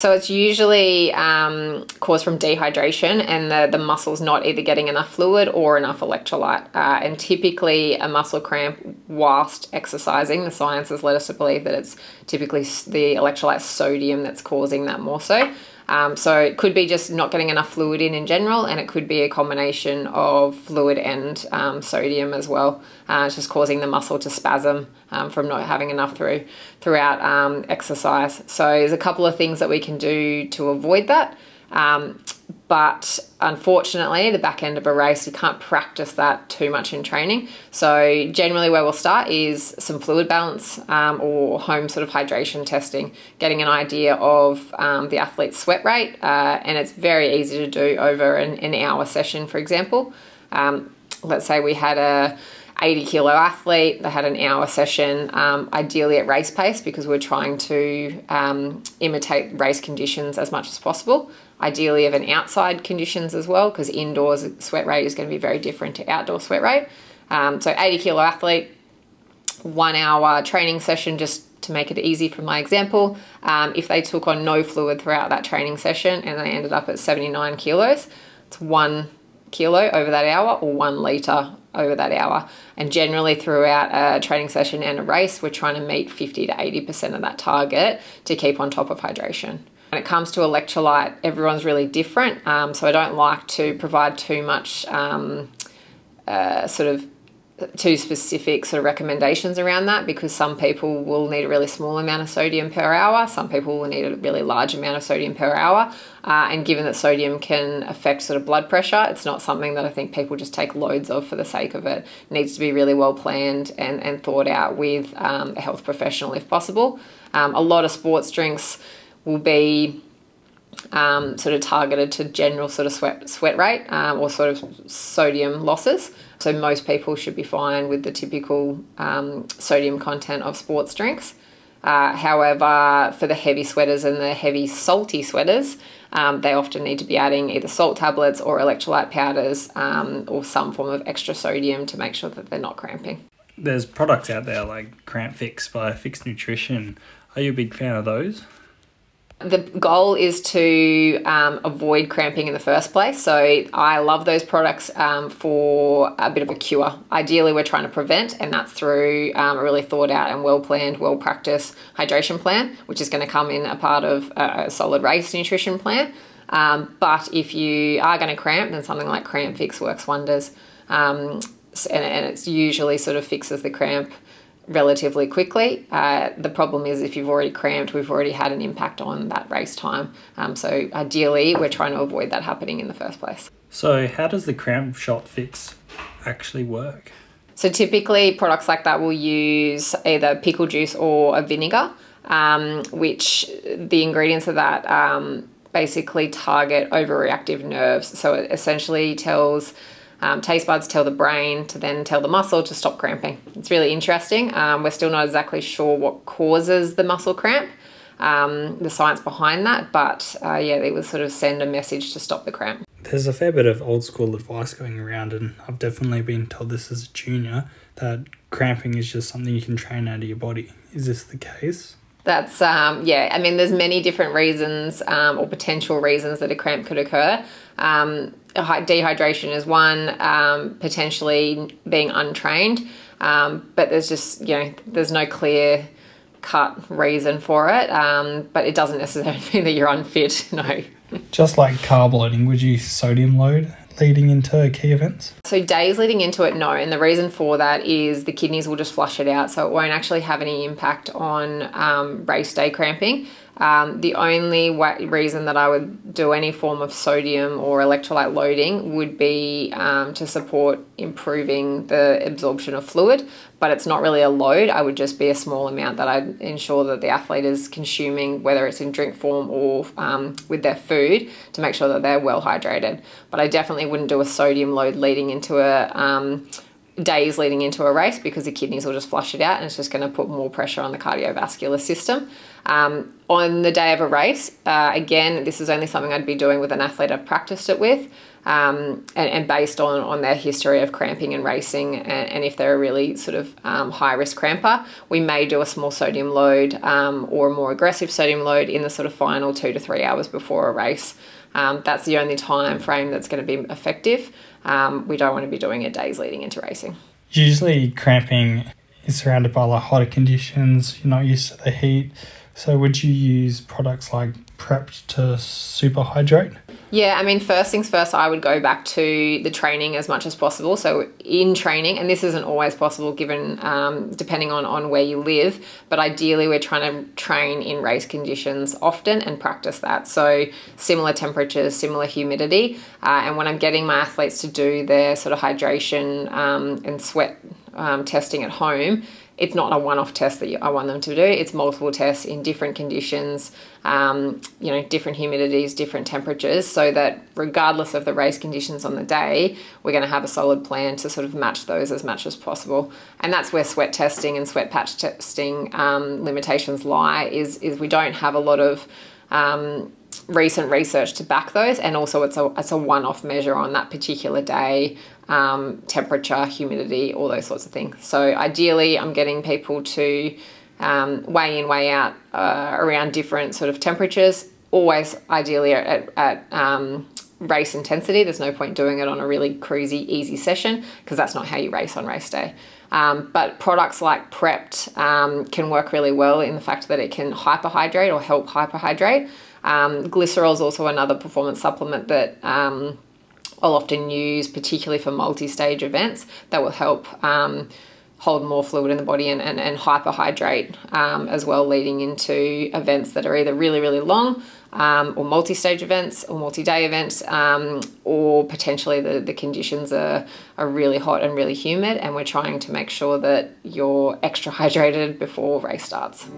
So it's usually um, caused from dehydration and the, the muscle's not either getting enough fluid or enough electrolyte. Uh, and typically, a muscle cramp whilst exercising, the science has led us to believe that it's typically the electrolyte sodium that's causing that more so. Um, so it could be just not getting enough fluid in in general, and it could be a combination of fluid and um, sodium as well. Uh, it's just causing the muscle to spasm um, from not having enough through throughout um, exercise. So there's a couple of things that we can do to avoid that. But unfortunately, the back end of a race, you can't practice that too much in training. So, generally, where we'll start is some fluid balance um, or home sort of hydration testing, getting an idea of um, the athlete's sweat rate, uh, and it's very easy to do over an, an hour session, for example. Um, let's say we had a 80 kilo athlete. They had an hour session, um, ideally at race pace, because we're trying to um, imitate race conditions as much as possible ideally of an outside conditions as well, because indoors sweat rate is going to be very different to outdoor sweat rate. Um, so 80 kilo athlete, one hour training session just to make it easy for my example. Um, if they took on no fluid throughout that training session and they ended up at 79 kilos, it's one kilo over that hour or one litre over that hour. And generally, throughout a training session and a race, we're trying to meet 50 to 80% of that target to keep on top of hydration. When it comes to electrolyte, everyone's really different. Um, so I don't like to provide too much um, uh, sort of too specific sort of recommendations around that because some people will need a really small amount of sodium per hour, some people will need a really large amount of sodium per hour. Uh, and given that sodium can affect sort of blood pressure, it's not something that I think people just take loads of for the sake of it. it needs to be really well planned and, and thought out with um, a health professional if possible. Um, a lot of sports drinks will be um, sort of targeted to general sort of sweat sweat rate um, or sort of sodium losses. So most people should be fine with the typical um, sodium content of sports drinks. Uh, however, for the heavy sweaters and the heavy salty sweaters, um, they often need to be adding either salt tablets or electrolyte powders um, or some form of extra sodium to make sure that they're not cramping. There's products out there like Cramp Fix by Fix Nutrition. Are you a big fan of those? The goal is to um, avoid cramping in the first place. So I love those products um, for a bit of a cure. Ideally, we're trying to prevent, and that's through um, a really thought out and well planned, well practiced hydration plan, which is going to come in a part of a solid race nutrition plan. Um, but if you are going to cramp, then something like Cramp Fix works wonders. Um, and, and it's usually sort of fixes the cramp relatively quickly. Uh, the problem is if you've already cramped, we've already had an impact on that race time. Um, so ideally, we're trying to avoid that happening in the first place. So, how does the cramp shot fix actually work? So, typically, products like that will use either pickle juice or a vinegar, um, which the ingredients of that um, basically target overreactive nerves. So, it essentially tells um, taste buds tell the brain to then tell the muscle to stop cramping. It's really interesting. Um, we're still not exactly sure what causes the muscle cramp, um, the science behind that, but uh, yeah, it would sort of send a message to stop the cramp. There's a fair bit of old school advice going around, and I've definitely been told this as a junior that cramping is just something you can train out of your body. Is this the case? That's um, yeah. I mean, there's many different reasons um, or potential reasons that a cramp could occur. Um, dehydration is one, um, potentially being untrained, um, but there's just you know there's no clear cut reason for it. Um, but it doesn't necessarily mean that you're unfit. No. Just like carb loading, would you sodium load leading into key events? So days leading into it, no. And the reason for that is the kidneys will just flush it out, so it won't actually have any impact on um, race day cramping. Um, the only way, reason that I would do any form of sodium or electrolyte loading would be um, to support improving the absorption of fluid, but it's not really a load. I would just be a small amount that I'd ensure that the athlete is consuming, whether it's in drink form or um, with their food, to make sure that they're well hydrated. But I definitely wouldn't do a sodium load leading into a um, days leading into a race because the kidneys will just flush it out and it's just going to put more pressure on the cardiovascular system. Um, on the day of a race, uh, again, this is only something I'd be doing with an athlete I've practiced it with. Um, and, and, based on, on their history of cramping and racing, and, and if they're a really sort of um, high risk cramper, we may do a small sodium load um, or a more aggressive sodium load in the sort of final two to three hours before a race. Um, that's the only time frame that's going to be effective. Um, we don't want to be doing it days leading into racing. Usually, cramping is surrounded by like hotter conditions. You're not used to the heat. So, would you use products like Prepd to superhydrate? Yeah, I mean, first things first, I would go back to the training as much as possible. So, in training, and this isn't always possible given um, depending on, on where you live, but ideally, we're trying to train in race conditions often and practice that. So, similar temperatures, similar humidity. Uh, and when I'm getting my athletes to do their sort of hydration um, and sweat um, testing at home, it's not a one-off test that I want them to do. It's multiple tests in different conditions, um, you know, different humidities, different temperatures, so that regardless of the race conditions on the day, we're going to have a solid plan to sort of match those as much as possible. And that's where sweat testing and sweat patch testing um, limitations lie. Is is we don't have a lot of um, recent research to back those, and also it's a it's a one off measure on that particular day, um, temperature, humidity, all those sorts of things. So ideally, I'm getting people to um, weigh in, weigh out uh, around different sort of temperatures. Always ideally at, at um, race intensity. There's no point doing it on a really cruisy, easy session because that's not how you race on race day. Um, but products like Prepd um, can work really well in the fact that it can hyperhydrate or help hyperhydrate. Um, glycerol is also another performance supplement that um, I'll often use, particularly for multi stage events, that will help. Um, hold more fluid in the body and, and, and hyperhydrate um, as well, leading into events that are either really, really long um, or multi stage events or multi day events, um, or potentially the, the conditions are, are really hot and really humid, and we're trying to make sure that you're extra hydrated before race starts.